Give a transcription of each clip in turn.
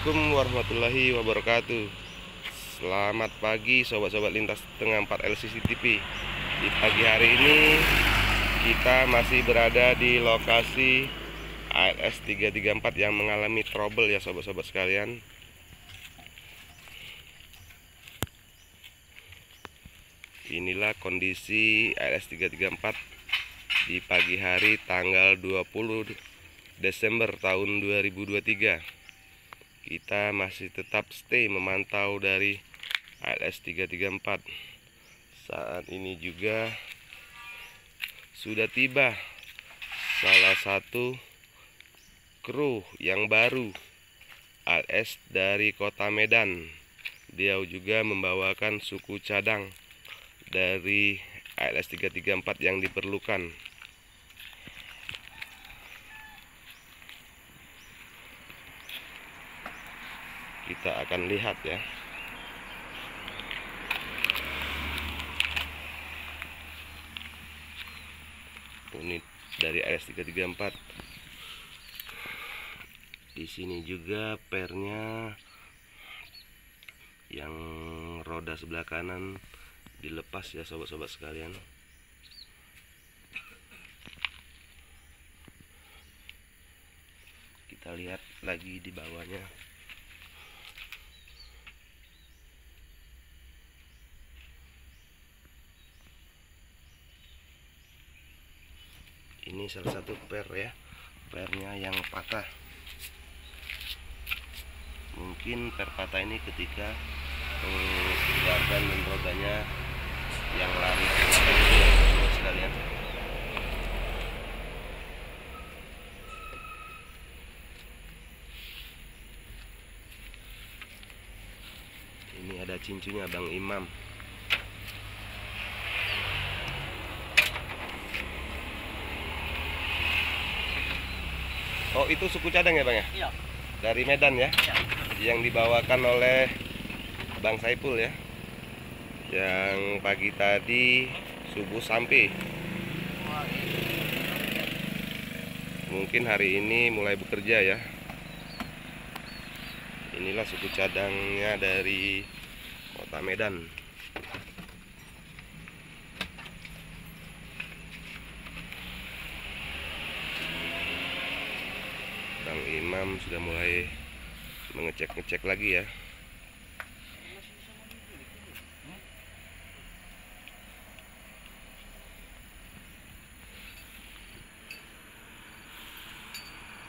Assalamualaikum warahmatullahi wabarakatuh. Selamat pagi sobat-sobat lintas tengah 4 LCC TV Di pagi hari ini kita masih berada di lokasi ALS 334 yang mengalami trouble ya sobat-sobat sekalian. Inilah kondisi ALS 334 di pagi hari tanggal 20 Desember tahun 2023 kita masih tetap stay memantau dari ALS 334 saat ini juga sudah tiba salah satu kru yang baru ALS dari kota Medan. Dia juga membawakan suku cadang dari ALS 334 yang diperlukan kita akan lihat ya. Unit dari AS334 di sini juga pernya yang roda sebelah kanan dilepas ya sobat-sobat sekalian. Kita lihat lagi di bawahnya ini salah satu per ya. Pernya yang patah. Mungkin per patah ini ketika eh, dan rodanya yang lari. Sekalian. Ini ada cincinnya Bang Imam Oh itu suku cadang ya bang ya? Iya. Dari Medan ya? Iya. Yang dibawakan oleh Bang Saipul ya? Yang pagi tadi subuh sampai. Mungkin hari ini mulai bekerja ya. Inilah suku cadangnya dari kota Medan. Bang Imam sudah mulai mengecek-ngecek lagi ya.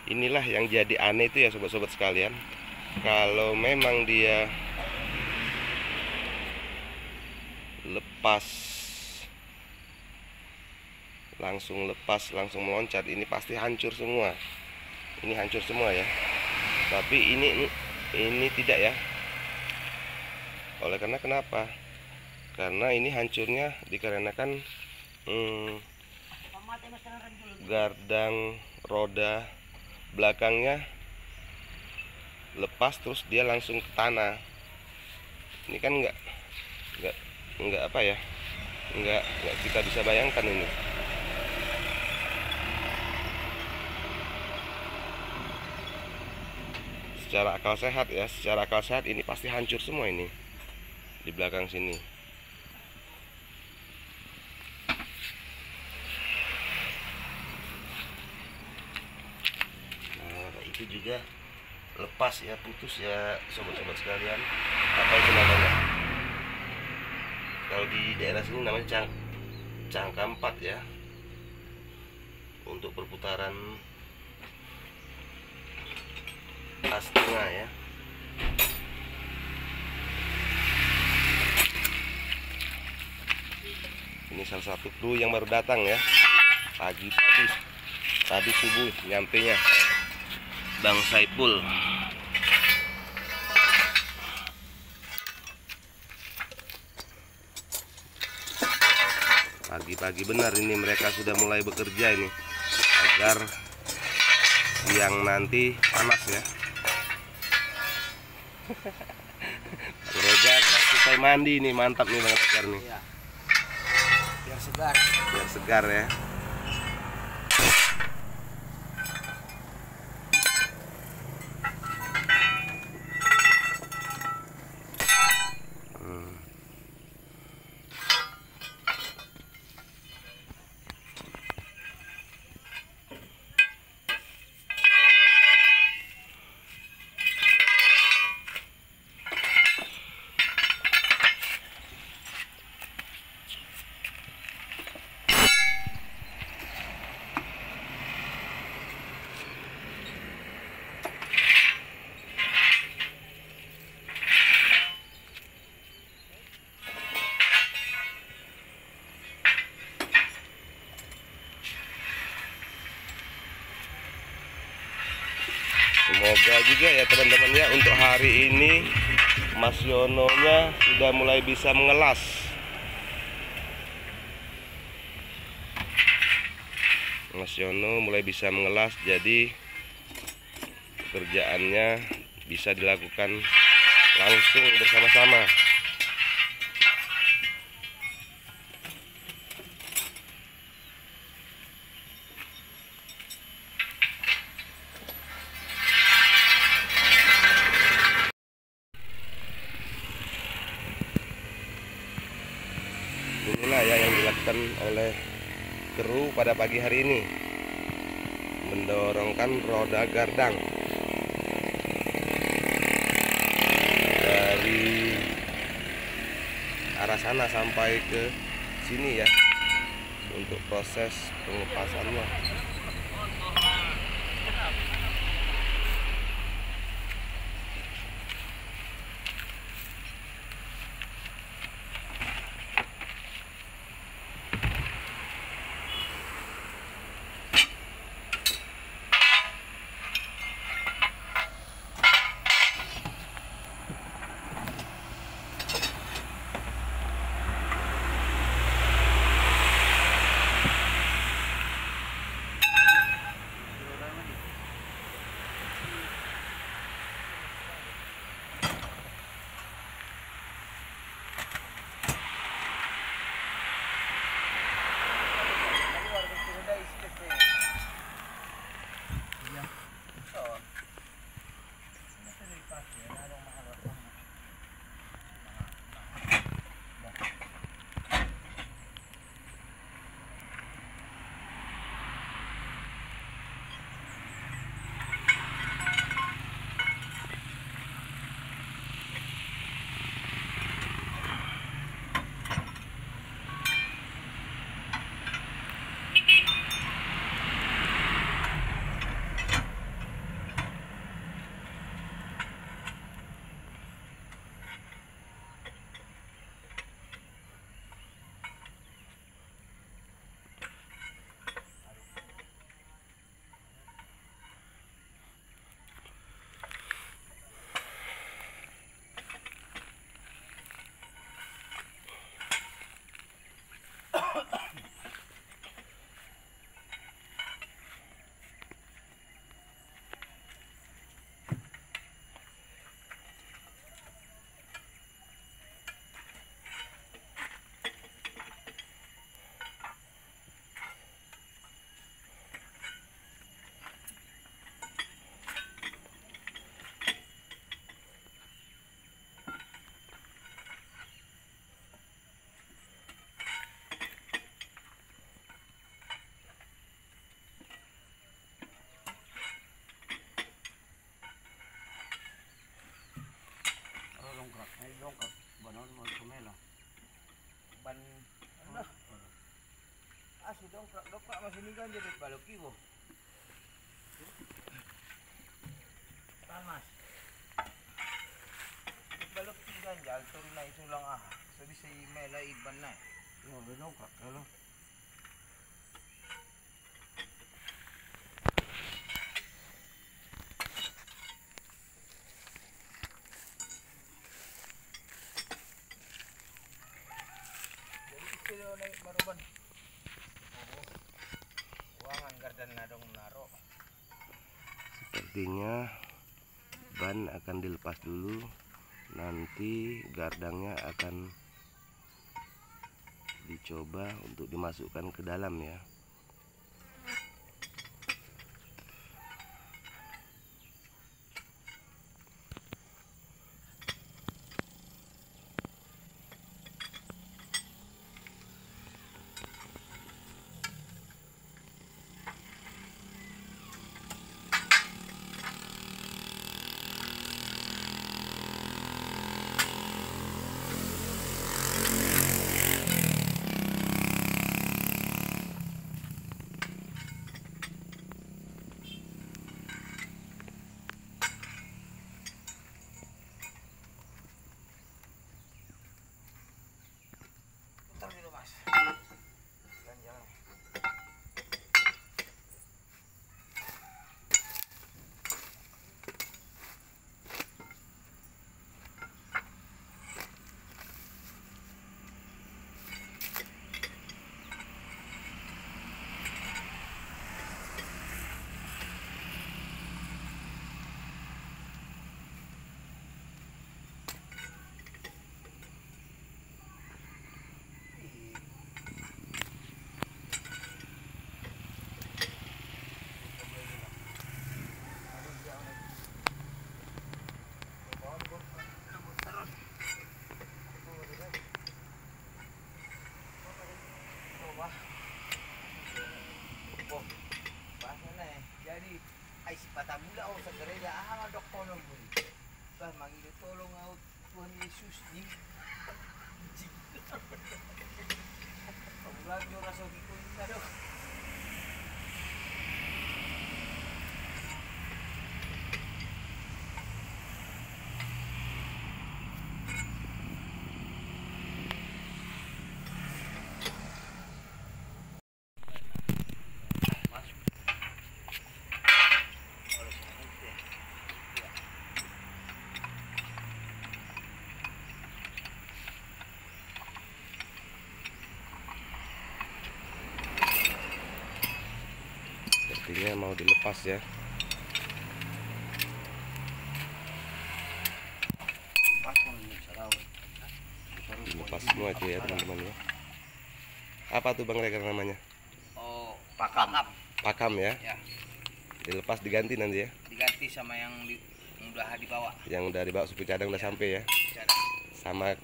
Inilah yang jadi aneh itu ya sobat-sobat sekalian. Kalau memang dia lepas langsung lepas langsung meloncat ini pasti hancur semua ini hancur semua ya. Tapi ini ini tidak ya. Oleh karena kenapa? Karena ini hancurnya dikarenakan hmm, gardang roda belakangnya lepas terus dia langsung ke tanah. Ini kan enggak enggak enggak apa ya? Enggak enggak kita bisa bayangkan ini secara akal sehat ya secara akal sehat ini pasti hancur semua ini. Di belakang sini. Nah itu juga. Lepas ya putus ya sobat-sobat sekalian. Apa itu namanya? Kalau di daerah sini namanya cang cangka ya. Untuk perputaran pas tengah ya. Ini salah satu kru yang baru datang ya. Pagi tadi tadi subuh nyampe nya Bang Saipul. Pagi-pagi benar ini mereka sudah mulai bekerja ini. Agar siang nanti panas ya Bang Regar selesai mandi nih mantap nih Bang Regar nih Iya. Biar segar. biar segar ya semoga juga ya teman-teman ya untuk hari ini Mas Yononya sudah mulai bisa mengelas. Mas Yono mulai bisa mengelas jadi pekerjaannya bisa dilakukan langsung bersama-sama pagi hari ini. Mendorongkan roda gardang. Dari arah sana sampai ke sini ya untuk proses pengepasannya Oh, dongkrak-dongkrak masih ini kan jadi balok kiwo. Tahan mas. Balok tigan jal turun na iso lang ah. Sabi sa email ay iban na. Yo, dongkrak kalau. Pero na maruban. Sepertinya ban akan dilepas dulu. Nanti gardangnya akan dicoba untuk dimasukkan ke dalam ya Wah. Oh, bahasa. Jadi, ay si Patabula o sa gereja, ah, doktor ng buli. Bah, mangilu tolong ako Tuhan Yesus ni. Pabulan yung raso ko yung kado. Masuk. Oleh sebab itu, ya. Mau dilepas ya. Dilepas poin. semua itu ya teman-teman ya. Apa tuh bang Regar namanya? Oh, pakam. pakam ya? Ya, dilepas diganti nanti ya? Diganti sama yang, di, yang udah dibawa. yang udah dibawa suku cadang udah sampai ya? Sama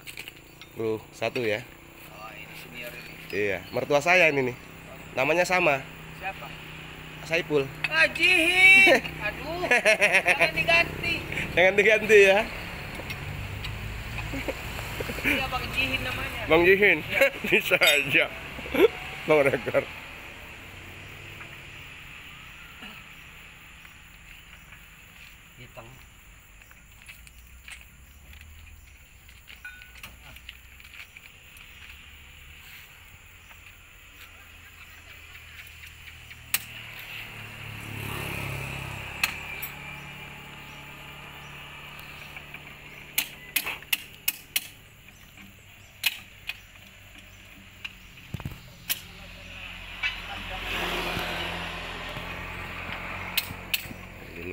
kru satu ya? Oh, ini senior ini. iya. Mertua saya ini nih. Namanya sama. Siapa? Saipul Jihin. Aduh, jangan diganti. jangan diganti ya Iya, Bang Jihin namanya. Bang Jihin bisa aja Bang Regar Hitam.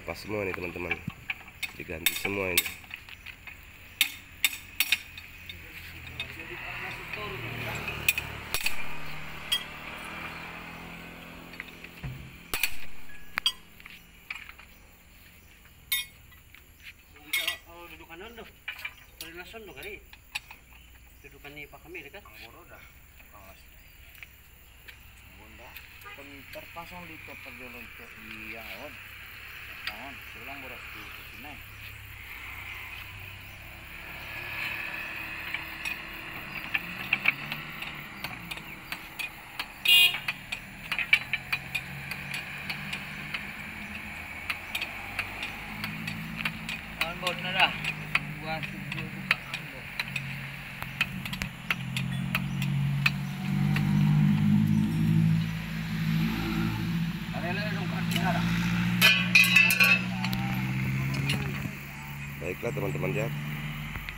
dilepas semua nih teman-teman diganti semua ini Oh, dudukan nun do. Perinason do kali. Dudukan ni Pak Kamil kan? Muro dah. Pangas. Bunda. Kan terpasang 되면 질감보라스도 있기 때문에 teman-teman ya.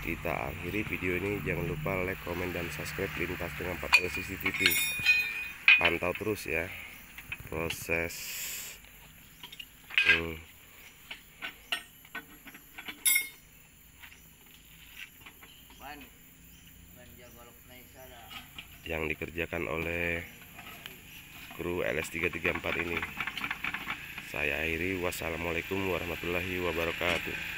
Kita akhiri video ini. Jangan lupa like comment dan subscribe lintas dengan 4 CCTV pantau terus ya. Proses hmm, yang dikerjakan oleh kru LS334 ini. Saya akhiri. Wassalamualaikum warahmatullahi wabarakatuh